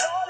Oh.